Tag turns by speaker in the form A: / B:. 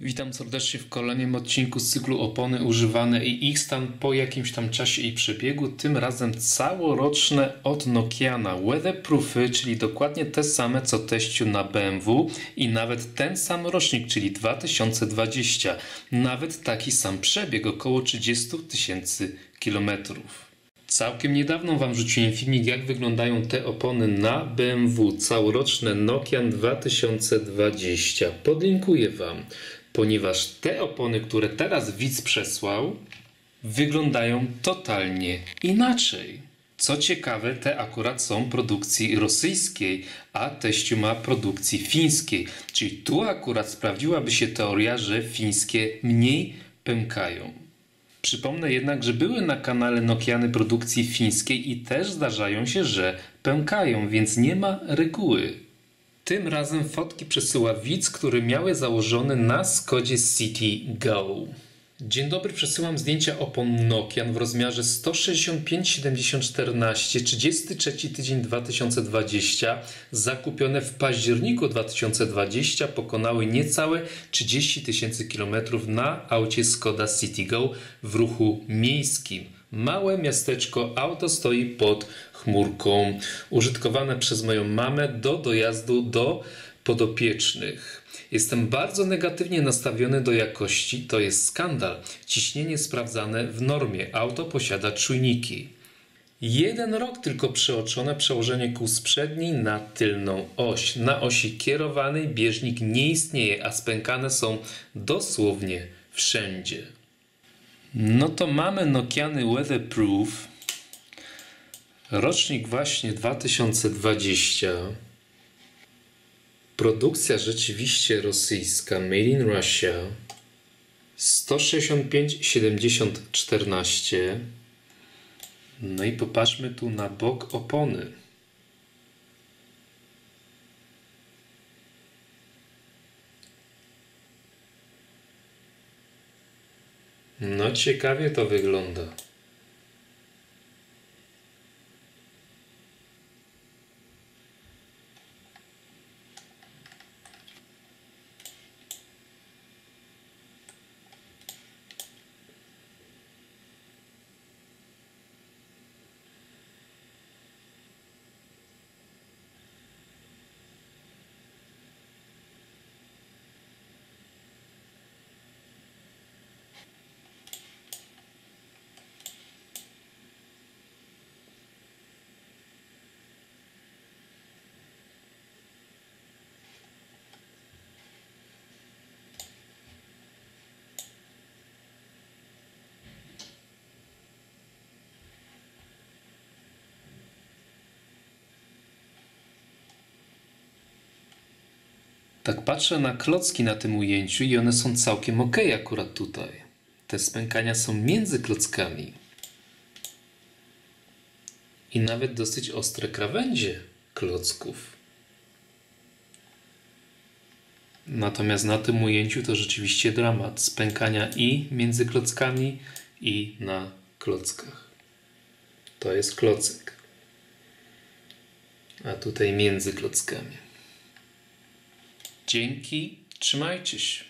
A: Witam serdecznie w kolejnym odcinku z cyklu opony używane i ich stan po jakimś tam czasie i przebiegu. Tym razem całoroczne od Nokiana. Weatherproofy, czyli dokładnie te same co teściu na BMW i nawet ten sam rocznik, czyli 2020. Nawet taki sam przebieg, około 30 tysięcy kilometrów. Całkiem niedawno Wam rzuciłem filmik, jak wyglądają te opony na BMW całoroczne Nokian 2020. Podlinkuję Wam, ponieważ te opony, które teraz widz przesłał, wyglądają totalnie inaczej. Co ciekawe, te akurat są produkcji rosyjskiej, a teściu ma produkcji fińskiej. Czyli tu akurat sprawdziłaby się teoria, że fińskie mniej pękają. Przypomnę jednak, że były na kanale Nokiany produkcji fińskiej i też zdarzają się, że pękają, więc nie ma reguły. Tym razem fotki przesyła widz, który miały założone na Skodzie City Go. Dzień dobry, przesyłam zdjęcia opon Nokian w rozmiarze 165 70 14 33 tydzień 2020 zakupione w październiku 2020 pokonały niecałe 30 tysięcy kilometrów na aucie Skoda Citigo w ruchu miejskim. Małe miasteczko, auto stoi pod chmurką, użytkowane przez moją mamę do dojazdu do podopiecznych. Jestem bardzo negatywnie nastawiony do jakości, to jest skandal. Ciśnienie sprawdzane w normie. Auto posiada czujniki. Jeden rok tylko przeoczone przełożenie kół z przedniej na tylną oś. Na osi kierowanej bieżnik nie istnieje, a spękane są dosłownie wszędzie. No to mamy Nokiany Weatherproof. Rocznik właśnie 2020. Produkcja rzeczywiście rosyjska, made in Russia. 165 70 14. No i popatrzmy tu na bok opony. No ciekawie to wygląda. Tak patrzę na klocki na tym ujęciu i one są całkiem ok akurat tutaj. Te spękania są między klockami. I nawet dosyć ostre krawędzie klocków. Natomiast na tym ujęciu to rzeczywiście dramat. Spękania i między klockami i na klockach. To jest klocek. A tutaj między klockami. Dzięki, trzymajcie się.